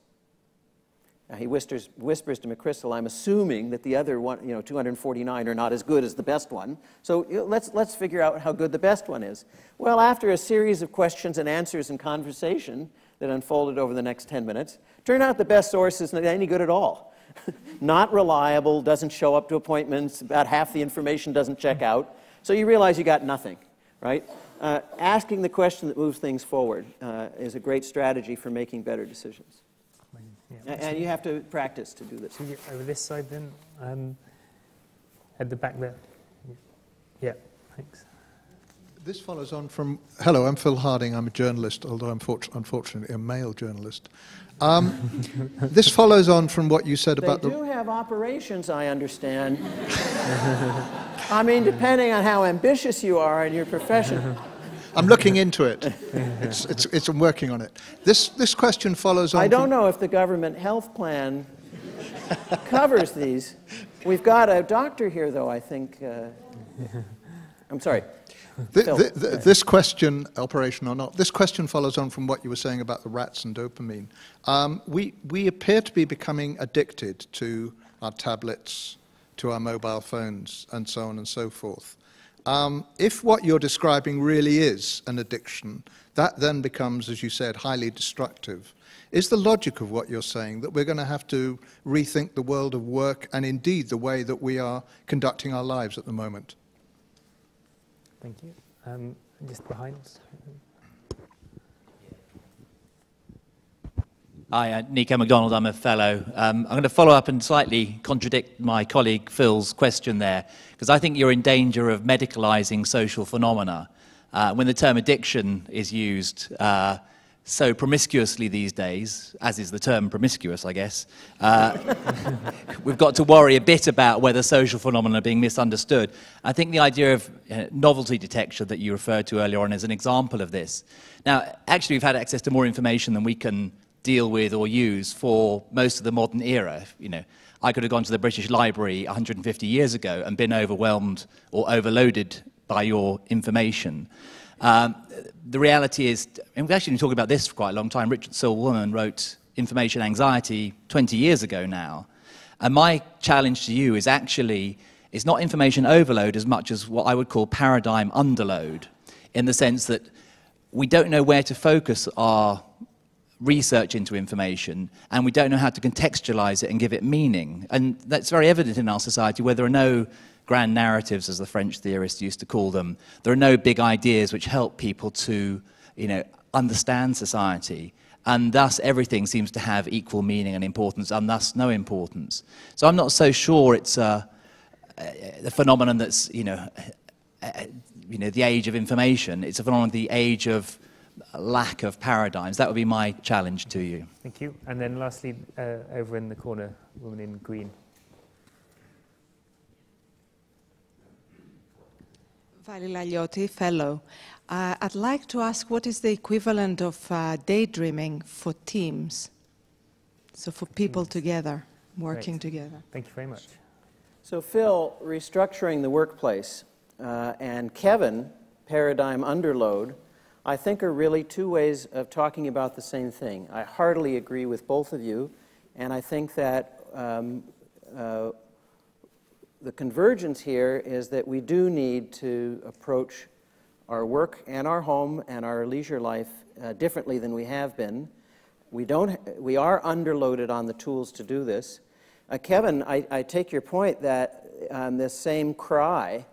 Now he whispers, whispers to McChrystal, I'm assuming that the other one, you know, 249 are not as good as the best one. So let's, let's figure out how good the best one is. Well, after a series of questions and answers and conversation that unfolded over the next 10 minutes, turned out the best source isn't any good at all. not reliable, doesn't show up to appointments, about half the information doesn't check out. So you realize you got nothing, right? Uh, asking the question that moves things forward uh, is a great strategy for making better decisions. Yeah. And you have to practice to do this. Over this side then, um, at the back there. Yeah, thanks. This follows on from. Hello, I'm Phil Harding. I'm a journalist, although I'm unfortunately a male journalist. Um, this follows on from what you said they about the. They do have operations, I understand. I mean, depending on how ambitious you are in your profession. I'm looking into it. It's, it's, it's, I'm working on it. This, this question follows on. I don't know if the government health plan covers these. We've got a doctor here, though, I think. Uh, I'm sorry. The, the, the, this question, operation or not, this question follows on from what you were saying about the rats and dopamine. Um, we, we appear to be becoming addicted to our tablets, to our mobile phones, and so on and so forth. Um, if what you're describing really is an addiction, that then becomes, as you said, highly destructive. Is the logic of what you're saying that we're going to have to rethink the world of work and indeed the way that we are conducting our lives at the moment? Thank you. Um, just behind Hi, uh, Nico MacDonald. I'm a fellow. Um, I'm going to follow up and slightly contradict my colleague Phil's question there, because I think you're in danger of medicalizing social phenomena. Uh, when the term addiction is used, uh, so promiscuously these days, as is the term promiscuous, I guess, uh, we've got to worry a bit about whether social phenomena are being misunderstood. I think the idea of uh, novelty detection that you referred to earlier on is an example of this. Now, actually, we've had access to more information than we can deal with or use for most of the modern era. You know, I could have gone to the British Library 150 years ago and been overwhelmed or overloaded by your information. Um, the reality is, and we've actually been talking about this for quite a long time. Richard Saul wrote Information Anxiety 20 years ago now. And my challenge to you is actually, it's not information overload as much as what I would call paradigm underload, in the sense that we don't know where to focus our research into information and we don't know how to contextualize it and give it meaning. And that's very evident in our society where there are no grand narratives, as the French theorists used to call them. There are no big ideas which help people to, you know, understand society. And thus, everything seems to have equal meaning and importance, and thus no importance. So I'm not so sure it's a, a phenomenon that's, you know, a, you know, the age of information. It's a phenomenon of the age of lack of paradigms. That would be my challenge to you. Thank you. And then lastly, uh, over in the corner, woman in green. Vali Lagliotti, fellow. Uh, I'd like to ask what is the equivalent of uh, daydreaming for teams? So for people teams. together, working Great. together. Thank you very much. So Phil, restructuring the workplace, uh, and Kevin, paradigm underload, I think are really two ways of talking about the same thing. I heartily agree with both of you, and I think that um, uh, the convergence here is that we do need to approach our work and our home and our leisure life uh, differently than we have been. We, don't, we are underloaded on the tools to do this. Uh, Kevin, I, I, take your point that um, this same cry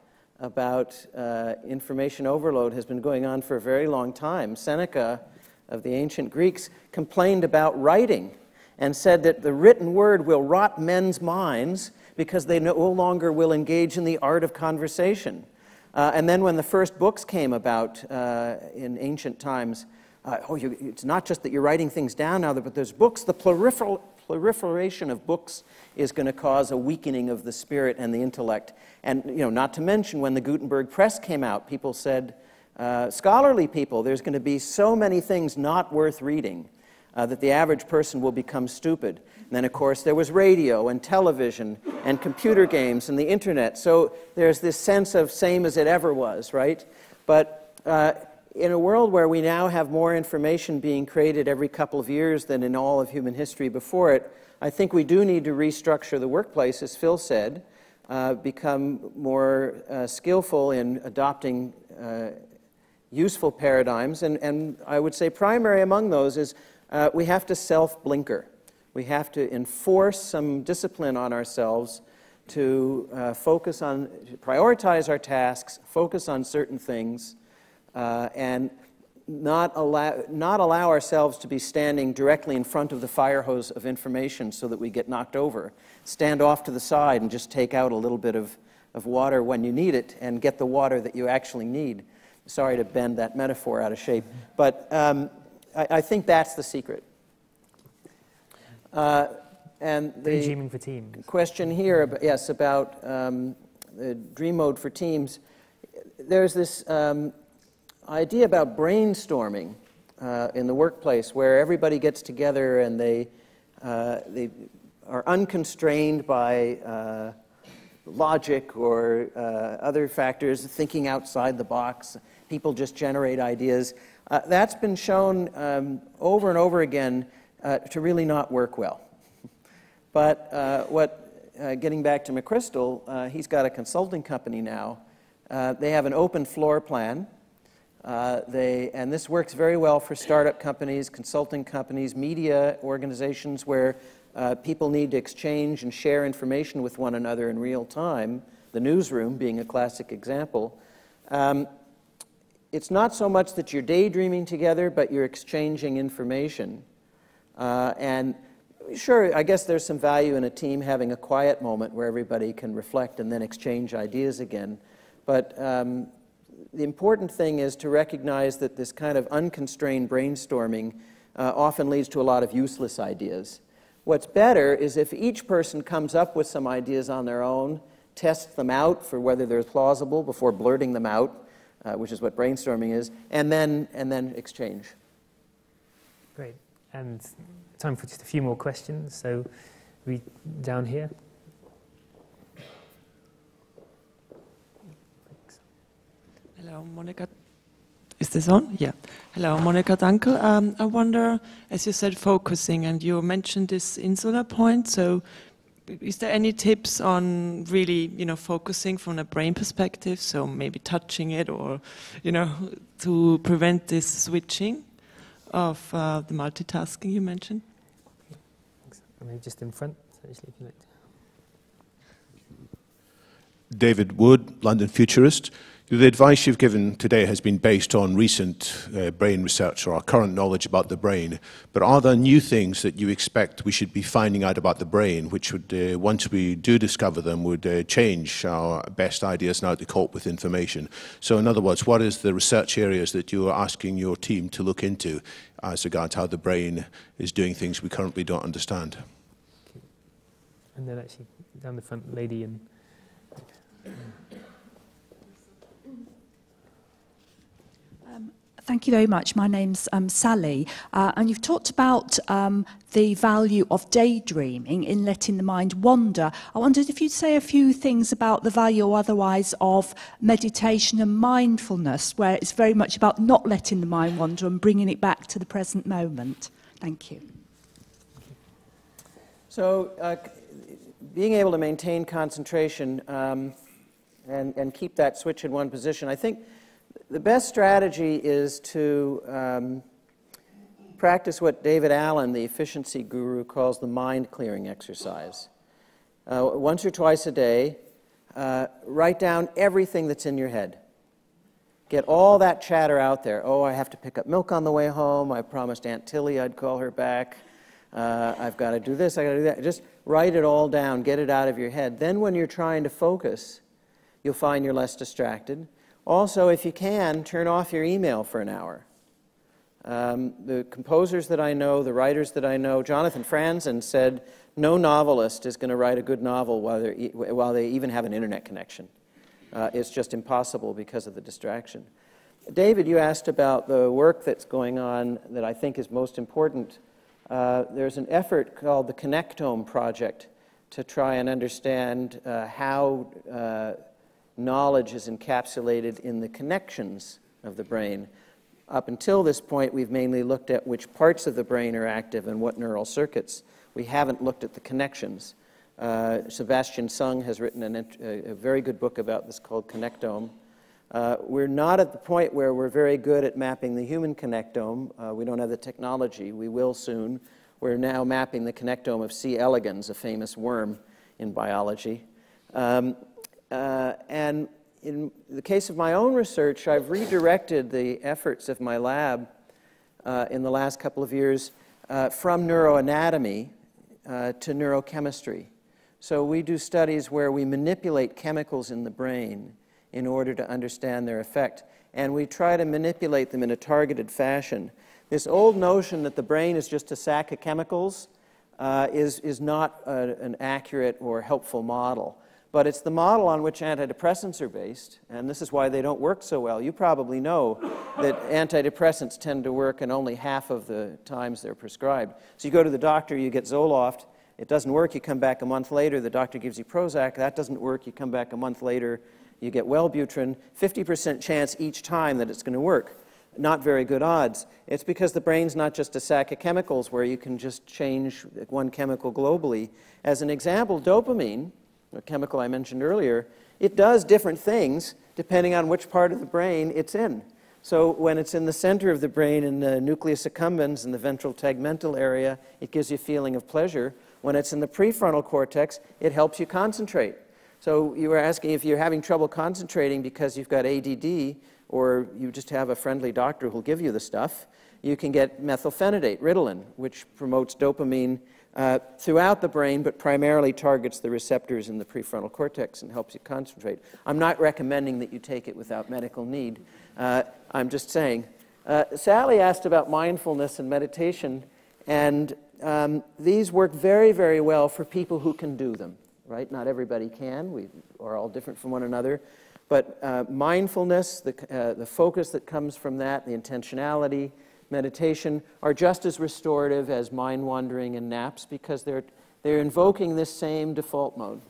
about uh, information overload has been going on for a very long time. Seneca of the ancient Greeks complained about writing and said that the written word will rot men's minds because they no longer will engage in the art of conversation. Uh, and then when the first books came about uh, in ancient times, uh, oh, you, it's not just that you're writing things down now, but there's books. The prolifer proliferation of books is going to cause a weakening of the spirit and the intellect. And, you know, not to mention when the Gutenberg press came out, people said, uh, scholarly people, there's going to be so many things not worth reading uh, that the average person will become stupid. And then, of course, there was radio and television and computer games and the internet. So there's this sense of same as it ever was, right? But uh, in a world where we now have more information being created every couple of years than in all of human history before it, I think we do need to restructure the workplace, as Phil said, uh, become more uh, skillful in adopting uh, useful paradigms. And, and I would say primary among those is uh, we have to self blinker. We have to enforce some discipline on ourselves to uh, focus on, prioritize our tasks, focus on certain things, uh, and not allow, not allow ourselves to be standing directly in front of the fire hose of information so that we get knocked over. Stand off to the side and just take out a little bit of, of water when you need it and get the water that you actually need. Sorry to bend that metaphor out of shape, but um, I, I think that's the secret. Uh, and the for teams. question here, yes, about um, the dream mode for teams. There's this um, idea about brainstorming uh, in the workplace where everybody gets together and they, uh, they are unconstrained by uh, logic or uh, other factors, thinking outside the box. People just generate ideas. Uh, that's been shown um, over and over again uh, to really not work well. But what, getting back to McChrystal, he's got a consulting company now. They have an open floor plan. They, and this works very well for startup companies, consulting companies, media organizations where people need to exchange and share information with one another in real time, the newsroom being a classic example. Um, it's not so much that you're daydreaming together, but you're exchanging information. Uh, and sure, I guess there's some value in a team having a quiet moment where everybody can reflect and then exchange ideas again. But um, the important thing is to recognize that this kind of unconstrained brainstorming uh, often leads to a lot of useless ideas. What's better is if each person comes up with some ideas on their own, tests them out for whether they're plausible before blurting them out, uh, which is what brainstorming is, and then, and then exchange. Great. And time for just a few more questions. So, we down here. Hello, Monica. Is this on? Yeah. Hello, Monica Dankel. Um, I wonder, as you said, focusing, and you mentioned this insular point. So, is there any tips on really, you know, focusing from a brain perspective? So maybe touching it, or, you know, to prevent this switching of uh, the multitasking you mentioned. Maybe just in front. David Wood, London Futurist. The advice you've given today has been based on recent uh, brain research or our current knowledge about the brain. But are there new things that you expect we should be finding out about the brain, which would, uh, once we do discover them, would uh, change our best ideas now to cope with information? So, in other words, what is the research areas that you are asking your team to look into as regards how the brain is doing things we currently don't understand? And then actually down the front, lady and. Thank you very much. My name's um, Sally, uh, and you've talked about um, the value of daydreaming in letting the mind wander. I wondered if you'd say a few things about the value or otherwise of meditation and mindfulness, where it's very much about not letting the mind wander and bringing it back to the present moment. Thank you. So, uh, being able to maintain concentration um, and, and keep that switch in one position, I think the best strategy is to um, practice what David Allen, the efficiency guru, calls the mind clearing exercise. Uh, once or twice a day, uh, write down everything that's in your head. Get all that chatter out there. Oh, I have to pick up milk on the way home. I promised Aunt Tilly I'd call her back. Uh, I've got to do this, I've got to do that. Just write it all down, get it out of your head. Then, when you're trying to focus, you'll find you're less distracted. Also, if you can, turn off your email for an hour. Um, the composers that I know, the writers that I know, Jonathan Franzen said, no novelist is going to write a good novel while, while, they even have an internet connection. Uh, it's just impossible because of the distraction. David, you asked about the work that's going on that I think is most important. Uh, there's an effort called the Connectome Project to try and understand uh, how uh, knowledge is encapsulated in the connections of the brain. Up until this point, we've mainly looked at which parts of the brain are active and what neural circuits. We haven't looked at the connections. Uh, Sebastian Seung has written an, a, very good book about this called Connectome. Uh, we're not at the point where we're very good at mapping the human connectome. Uh, we don't have the technology. We will soon. We're now mapping the connectome of C. elegans, a famous worm in biology. Um, uh, and in the case of my own research, I've redirected the efforts of my lab uh, in the last couple of years uh, from neuroanatomy uh, to neurochemistry. So we do studies where we manipulate chemicals in the brain in order to understand their effect, and we try to manipulate them in a targeted fashion. This old notion that the brain is just a sack of chemicals uh, is, is not a, an accurate or helpful model. But it's the model on which antidepressants are based, and this is why they don't work so well. You probably know that antidepressants tend to work in only half of the times they're prescribed. So you go to the doctor, you get Zoloft, it doesn't work, you come back a month later, the doctor gives you Prozac, that doesn't work, you come back a month later, you get Wellbutrin, 50% chance each time that it's going to work. Not very good odds. It's because the brain's not just a sack of chemicals where you can just change one chemical globally. As an example, dopamine a chemical I mentioned earlier, it does different things depending on which part of the brain it's in. So when it's in the center of the brain in the nucleus accumbens in the ventral tegmental area, it gives you a feeling of pleasure. When it's in the prefrontal cortex, it helps you concentrate. So you were asking if you're having trouble concentrating because you've got ADD or you just have a friendly doctor who'll give you the stuff, you can get methylphenidate, Ritalin, which promotes dopamine uh, throughout the brain, but primarily targets the receptors in the prefrontal cortex and helps you concentrate. I'm not recommending that you take it without medical need. Uh, I'm just saying. Uh, Sally asked about mindfulness and meditation, and um, these work very, very well for people who can do them, right? Not everybody can. We are all different from one another. But uh, mindfulness, the, uh, the focus that comes from that, the intentionality, meditation are just as restorative as mind wandering and naps because they're, they're invoking this same default mode.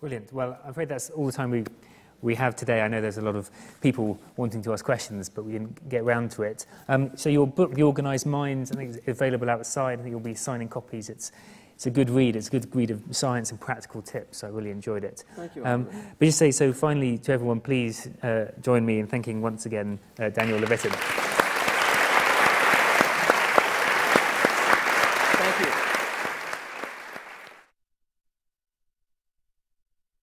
Brilliant. Well, I'm afraid that's all the time we, we have today. I know there's a lot of people wanting to ask questions, but we didn't get round to it. Um, so your book, The Organised Mind, I think it's available outside. I think you'll be signing copies. It's, it's a good read. It's a good read of science and practical tips. I really enjoyed it. Thank you. Um, but just say, so finally, to everyone, please uh, join me in thanking once again uh, Daniel Levitin.